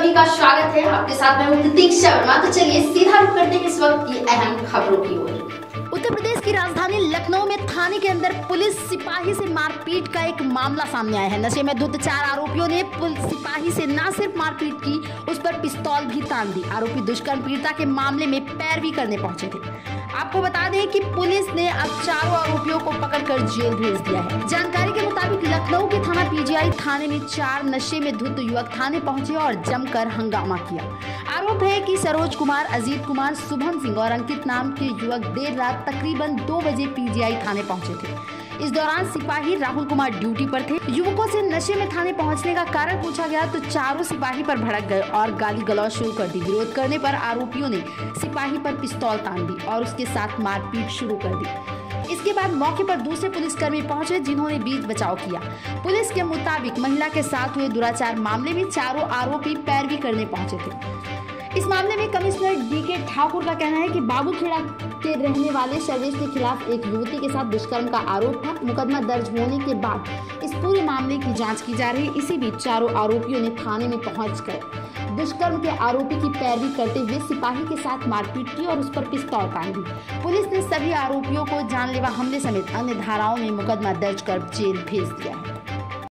साथ में हूँ प्रतीक्षा वर्मा तो चलिए सीधा रुक करते हैं इस वक्त की अहम खबरों की ओर। उत्तर प्रदेश की राजधानी लखनऊ में थाने के अंदर पुलिस सिपाही से मारपीट का एक मामला सामने आया है। नशे में धुत चार आरोपियों ने पुलिस सिपाही से न सिर्फ़ मारपीट की, उस पर पिस्तौल भी तान दी। आरोपी दुष्कर्म पीड़िता के मामले में पैरवी करने पहुँचे थे। आपको बता दें कि पुलिस ने अब चारों आरोपियों को पकड़कर जेल भेज दिया है। जानकारी के पीजीआई थाने में चार नशे में धुत युवक थाने पहुँचे और जमकर हंगामा किया। आरोप है कि सरोज कुमार, अजीत कुमार शुभम सिंह और अंकित नाम के युवक देर रात तकरीबन दो बजे पीजीआई थाने पहुँचे थे। इस दौरान सिपाही राहुल कुमार ड्यूटी पर थे। युवकों से नशे में थाने पहुँचने का कारण पूछा गया तो चारों सिपाही पर भड़क गए और गाली गलौज शुरू कर दी। विरोध करने पर आरोपियों ने सिपाही पर पिस्तौल तान दी और उसके साथ मारपीट शुरू कर दी। इसके बाद मौके पर दूसरे पुलिसकर्मी पहुँचे जिन्होंने बीच बचाव किया। पुलिस के मुताबिक महिला के साथ हुए दुराचार मामले में चारों आरोपी पैरवी करने पहुँचे थे। इस मामले में कमिश्नर डी के ठाकुर का कहना है कि बाबूखेड़ा के रहने वाले सर्वेश के खिलाफ एक युवती के साथ दुष्कर्म का आरोप था। मुकदमा दर्ज होने के बाद इस पूरे मामले की जाँच की जा रही इसी बीच चारों आरोपियों ने थाने में पहुंचकर दुष्कर्म के आरोपी की पैरवी करते हुए सिपाही के साथ मारपीट की और उस पर पिस्तौल दी पुलिस ने सभी आरोपियों को जानलेवा हमले समेत अन्य धाराओं में मुकदमा दर्ज कर जेल भेज दिया है।